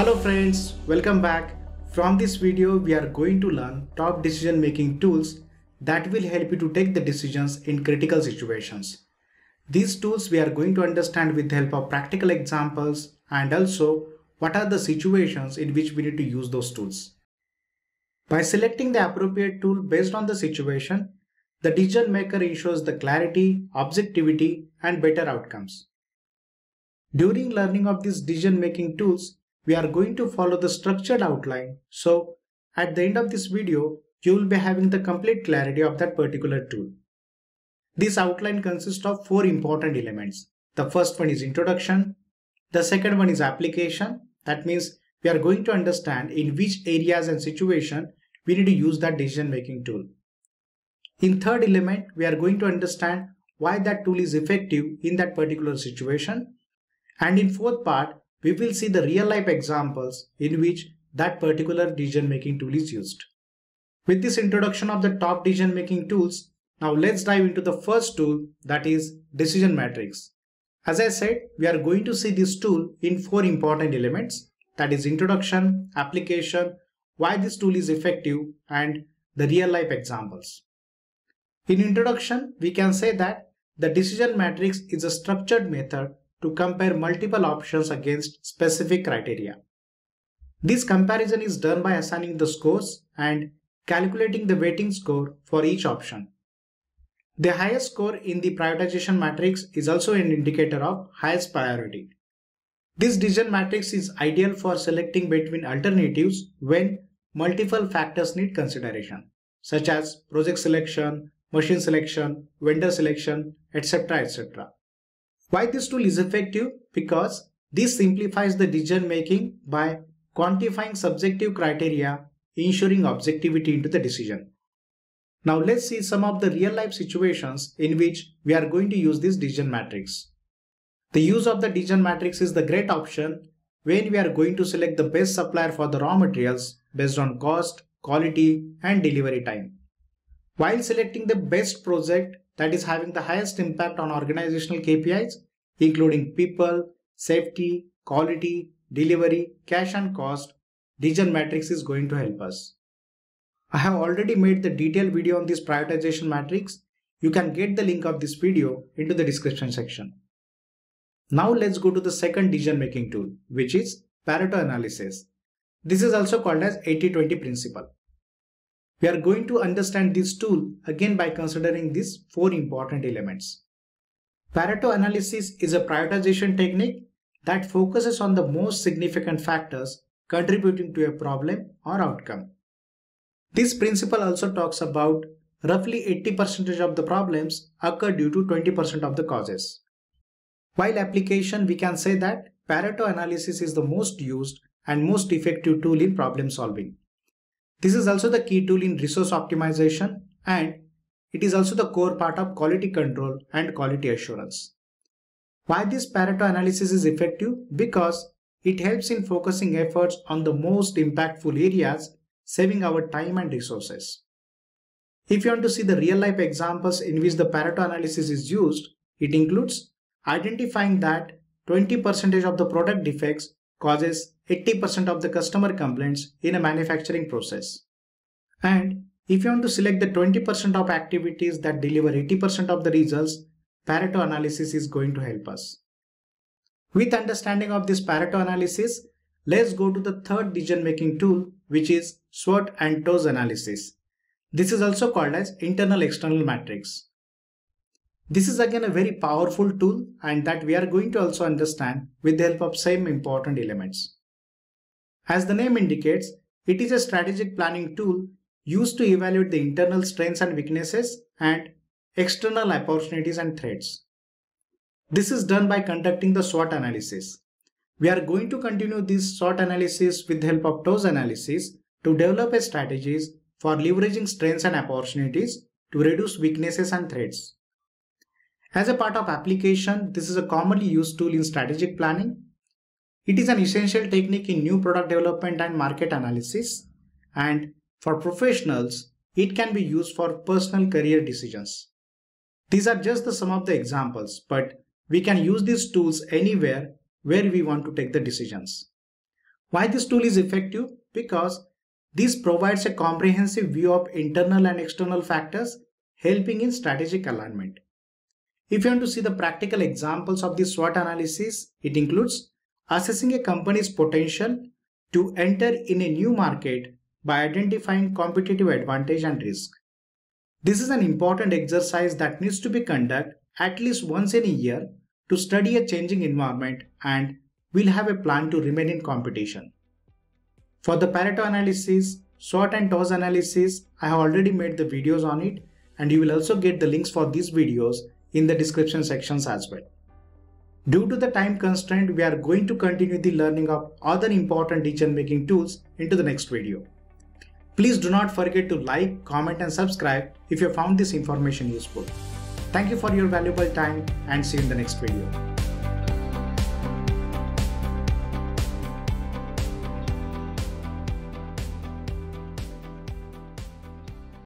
Hello friends, welcome back. From this video, we are going to learn top decision making tools that will help you to take the decisions in critical situations. These tools we are going to understand with the help of practical examples and also what are the situations in which we need to use those tools. By selecting the appropriate tool based on the situation, the decision maker ensures the clarity, objectivity and better outcomes. During learning of these decision making tools, we are going to follow the structured outline. So at the end of this video, you will be having the complete clarity of that particular tool. This outline consists of four important elements. The first one is introduction. The second one is application. That means we are going to understand in which areas and situation we need to use that decision making tool. In third element, we are going to understand why that tool is effective in that particular situation. And in fourth part, we will see the real life examples in which that particular decision making tool is used. With this introduction of the top decision making tools, now let's dive into the first tool that is decision matrix. As I said, we are going to see this tool in four important elements that is introduction, application, why this tool is effective and the real life examples. In introduction, we can say that the decision matrix is a structured method to compare multiple options against specific criteria. This comparison is done by assigning the scores and calculating the weighting score for each option. The highest score in the prioritization matrix is also an indicator of highest priority. This decision matrix is ideal for selecting between alternatives when multiple factors need consideration, such as project selection, machine selection, vendor selection, etc. etc. Why this tool is effective? Because this simplifies the decision making by quantifying subjective criteria, ensuring objectivity into the decision. Now let's see some of the real life situations in which we are going to use this decision matrix. The use of the decision matrix is the great option when we are going to select the best supplier for the raw materials based on cost, quality and delivery time. While selecting the best project that is having the highest impact on organizational KPIs, including people, safety, quality, delivery, cash and cost, decision matrix is going to help us. I have already made the detailed video on this prioritization matrix. You can get the link of this video into the description section. Now let's go to the second decision making tool, which is Pareto analysis. This is also called as 80-20 principle. We are going to understand this tool again by considering these four important elements. Pareto analysis is a prioritization technique that focuses on the most significant factors contributing to a problem or outcome. This principle also talks about roughly 80% of the problems occur due to 20% of the causes. While application, we can say that Pareto analysis is the most used and most effective tool in problem solving. This is also the key tool in resource optimization and it is also the core part of quality control and quality assurance. Why this Pareto analysis is effective? Because it helps in focusing efforts on the most impactful areas, saving our time and resources. If you want to see the real life examples in which the Pareto analysis is used, it includes identifying that 20% of the product defects causes 80% of the customer complaints in a manufacturing process. And if you want to select the 20% of activities that deliver 80% of the results, Pareto analysis is going to help us. With understanding of this Pareto analysis, let's go to the third decision making tool, which is SWOT and TOWS analysis. This is also called as internal external matrix. This is again a very powerful tool and that we are going to also understand with the help of same important elements. As the name indicates, it is a strategic planning tool used to evaluate the internal strengths and weaknesses and external opportunities and threats. This is done by conducting the SWOT analysis. We are going to continue this SWOT analysis with the help of TOWS analysis to develop a strategies for leveraging strengths and opportunities to reduce weaknesses and threats. As a part of application, this is a commonly used tool in strategic planning. It is an essential technique in new product development and market analysis and for professionals, it can be used for personal career decisions. These are just the some of the examples, but we can use these tools anywhere where we want to take the decisions. Why this tool is effective? Because this provides a comprehensive view of internal and external factors helping in strategic alignment. If you want to see the practical examples of this SWOT analysis, it includes assessing a company's potential to enter in a new market by identifying competitive advantage and risk. This is an important exercise that needs to be conducted at least once in a year to study a changing environment and will have a plan to remain in competition. For the Pareto analysis, SWOT and TOWS analysis, I have already made the videos on it and you will also get the links for these videos in the description sections as well. Due to the time constraint, we are going to continue the learning of other important decision making tools into the next video. Please do not forget to like, comment and subscribe if you found this information useful. Thank you for your valuable time and see you in the next video.